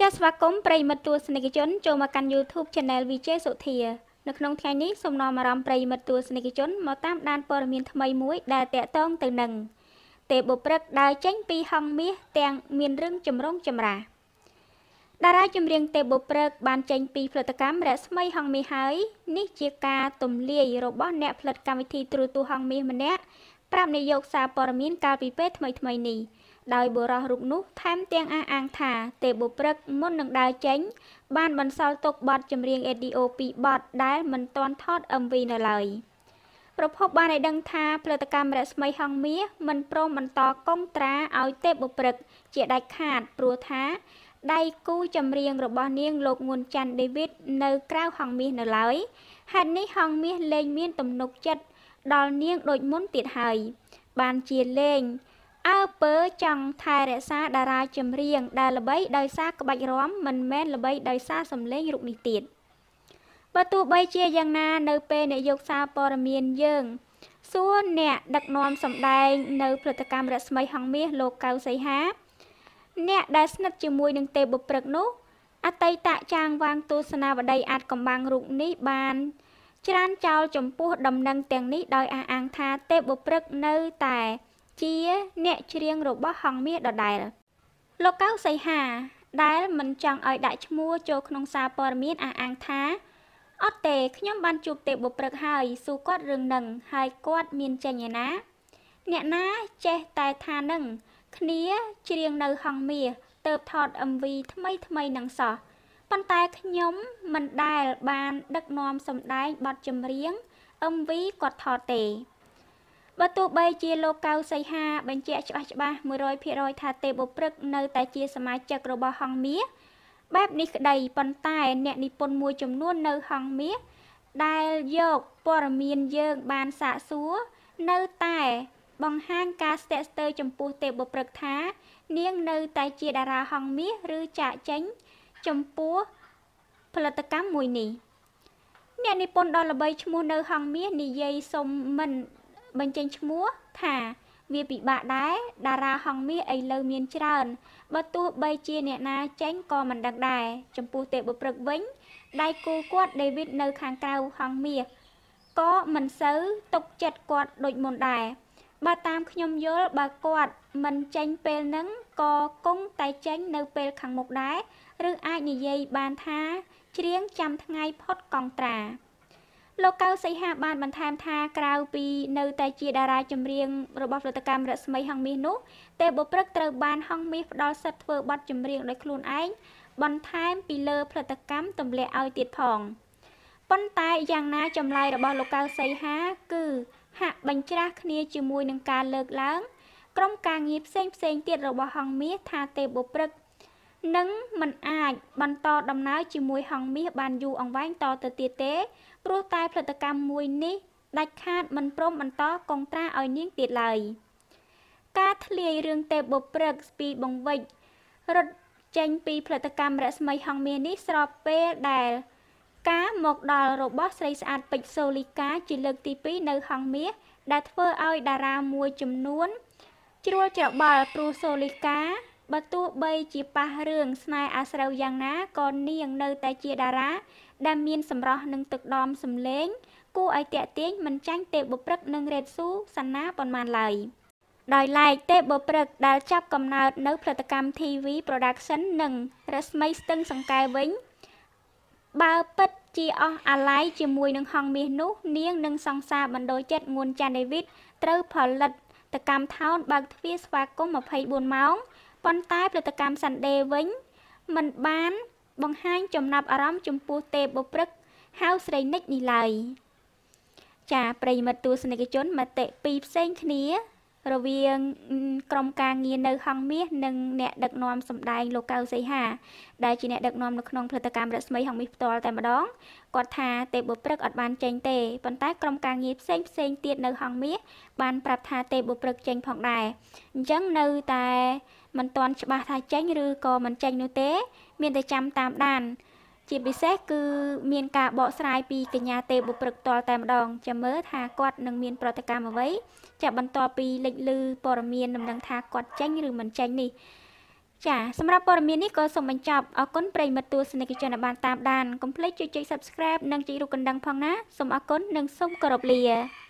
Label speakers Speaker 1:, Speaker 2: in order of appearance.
Speaker 1: ចាសស្វាគមន៍ប្រិយមិត្តទស្សនិកជនចូលមកកាន់ YouTube Channel VJ សុធានៅក្នុងថ្ងៃនេះសូមនាំអារម្មណ៍ប្រិយមិត្តទស្សនិកជនមកតាមដានព័ត៌មានថ្មីមួយដែលតាក់ទងទៅនឹងទេបុព្រឹកដើរចេញពីហងមាសទាំងមានរឿងចម្រុងចម្រាស់តារាចម្រៀងទេបុព្រឹកបានចេញពីផលិតកម្មរស្មីហងមាសហើយនេះជាការទម្លាយរបស់អ្នកផលិតកម្មវិធីទូរទស្សន៍ហងមាសម្នាក់ប្រាប់នាយកសារព័ត៌មានកាលពីពេលថ្មីៗនេះ ដោយបុរសរូបនោះថែមទាំងអះអាងថា ទេបុព្រឹកមុននឹងដើរចេញ បានបន្សល់ទុកបទចម្រៀងអេឌីអូពីរបទដែលមិនទាន់ថត MV នៅឡើយប្រភពបានឲ្យដឹងថាផលិតកម្មរស្មីហងមាសមិនព្រមបន្តកុងត្រាឲ្យទេបុព្រឹក ជាដាច់ខាតព្រោះថាដៃគូចម្រៀងរបស់នាងលោកងួនច័ន្ទដេវីតនៅក្រៅហងមាសនៅឡើយហេតុនេះហងមាសលែងមានទំនុកចិត្តដល់នាងដូចមុនទៀតហើយបានជាលេង អើពើចង់ថែរក្សាតារាចម្រៀងដែលល្បីដោយសារក្បាច់រាំមិនមែនល្បីដោយសារសម្លេងរូបនេះទៀតបើទោះបីជាយ៉ាងណា នៅពេលនាយកសារព័ត៌មានយើងសួរអ្នកដឹកនាំសម្ដែង នៅព្រឹត្តិកម្មរស្មីហងមាសលោកកៅសីហាអ្នកដែលស្និទ្ធជាមួយនឹងទេបុព្រឹកនោះអតីតចាងវាងទស្សនាវដ្តីអាចកំបាំងរូបនេះបាន ច្រានចោលចំពោះដំណឹងទាំងនេះដោយអះអាងថាទេបុព្រឹកនៅតែ ជាអ្នកច្រៀងរបស់ហងមាសដដែលលោកកៅសីហាដែលមិនចង់ឲ្យដាក់ឈ្មោះចូលក្នុងសារព័ត៌មានអះអាងថាអត់ទេខ្ញុំបានជួបទេបុព្រឹកហើយសួរគាត់រឿងនឹងហើយគាត់មានចេញឯណា អ្នកណាចេះតែថានឹងគ្នាច្រៀងនៅហងមាសទៅថត MV ថ្មីថ្មីនឹងសោះប៉ុន្តែខ្ញុំមិនដែលបានដឹកនាំសម្ដែងបទចម្រៀង MV គាត់ថតទេ បើទោះបីជាលោកកៅសីហាបញ្ជាក់ច្បាស់ច្បាស់100%ថាទេបុព្រឹកនៅតែជាសមាជិករបស់ហងមាសបែបនេះក្តីប៉ុន្តែអ្នកនិពន្ធមួយចំនួននៅហងមាសដែលយកព័ត៌មានយើងបានសាកសួរនៅតែបង្ហាញការស្ទាក់ស្ទើរចំពោះទេពបុព្រឹកថា នាងនៅតែជាតារាហងមាសឬចាក់ចេញចំពោះផលិតកម្មមួយនេះអ្នកនិពន្ធដ៏ល្បីឈ្មោះនៅហងមាសនិយាយសុំមិន បញ្ចេញឈ្មោះថាវាពិបាកដែរតារាហងមាសឥឡូវមានច្រើនបើទោះបីជាអ្នកណាចេញក៏មិនដឹងដែរចំពោះទេពបុព្រឹកវិញដៃគូគាត់ដេវីតនៅខាងក្រៅហងមាសក៏មិនសូវទុកចិត្តគាត់ដូចមុនដែរបើតាមខ្ញុំយល់បើគាត់មិនចេញពេលហ្នឹងក៏គង់តែចេញនៅពេលខាងមុខដែរឬអាចនិយាយបានថាច្រៀងចាំថ្ងៃផុតកងត្រា លោកកៅសីហាបានបន្ថែមថាក្រៅពីនៅតែជាតារាចម្រៀងរបស់ផលិតកម្មរស្មីហងមាសនោះទេបុព្រឹកត្រូវបានហងមាសផ្ដល់សិទ្ធិធ្វើបទចម្រៀងដោយខ្លួនឯងបន្ថែមពីលើផលិតកម្មទម្លាក់ឲ្យទៀតផងប៉ុន្តែយ៉ាងណាចម្លើយរបស់លោកកៅសីហាគឺហាក់បញ្ច្រាស់គ្នាជាមួយនឹងការលើកឡើង ក្រុមការងារផ្សេងផ្សេងទៀតរបស់ហងមាសថាទេបុព្រឹក នឹងមិនអាចបន្តដំណើរជាមួយហងមាសបានយូរអង្វែងតទៅទៀតទេព្រោះតែផលិតកម្មមួយនេះដាច់ខាតមិនព្រមបន្តកុងត្រាឲ្យនាងទៀតឡើយការធ្លាយរឿងទេបុព្រឹកពីបង្វិចរត់ចេញពីផលិតកម្មរស្មីហងមាសនេះស្របពេលដែលការមកដល់របស់ស្រីស្អាតពេជ្រសូលីកាជាលើកទី2នៅហងមាសដែលធ្វើឲ្យតារាមួយចំនួន ជ្រួលច្របល់ព្រោះសូលីកា បើទោះបីជាប៉ះរឿងស្នេហ៍អាស្រូវយ៉ាងណាក៏នាងនៅតែជាតារា ដែលមានសម្រស់និងទឹកដមសម្លេង គួរឲ្យតាក់ទាញមិនចាញ់ទេពបុព្រឹកនិងរ៉េតស៊ូសាណាប៉ុន្មានឡើយដោយឡែកទេពបុព្រឹកដែលចាប់កំណើតនៅផលិតកម្ម TV Production និងរស្មីស្ទឹងសង្កែវិញបើពិតជាអស់អាឡ័យជាមួយនឹងហងមាសនោះ នាងនឹងសង្សារបណ្ដោយចិត្តងួនចាន់ដេវីតត្រូវផលិតតកម្មថោនបើកទ្វារស្វាគមន៍24ម៉ោង ប៉ុន្តែផលិតកម្ម Sunday វិញមិនបានបង្ហាញចំណាប់អារម្មណ៍ចំពោះទេពបុព្រឹកហៅស្រីនិចនេះឡើយចាប្រិយមិត្តទស្សនិកជនមតិពីរផ្សេងគ្នា រវាងក្រុមការងារនៅហងមាសនិងអ្នកដឹកនាំសម្ដែងលោកកៅសីហាដែលជាអ្នកដឹកនាំនៅក្នុងផលិតកម្មរស្មីហងមាសផ្ទាល់តែម្ដងគាត់ថាទេបុព្រឹកអត់បានចេញទេប៉ុន្តែក្រុមការងារផ្សេងផ្សេងទៀតនៅហងមាសបានប្រាប់ថាទេបុព្រឹកចេញផងដែរអញ្ចឹងនៅតែមិនទាន់ច្បាស់ថាចេញឬក៏មិនចេញនោះទេ មានតែចាំតាមដាន ជាពិសេសគឺមានការបកស្រាយពីកញ្ញាទេបុព្រឹកតលតែម្ដងចាំមើលថាគាត់នឹងមានប្រតិកម្មអ្វីចាបន្ទាប់ពីលេចលឺព័ត៌មានដំណឹងថាគាត់ចេញឬមិនចេញនេះចាសម្រាប់ព័ត៌មាននេះក៏សូមបញ្ចប់អរគុណប្រិយមិត្តទស្សនិកជនដែលបានតាមដានកុំភ្លេចជួយចុច Subscribe និងចុចរូបកណ្ដឹងផងណាសូមអរគុណនិងសូមគោរពលា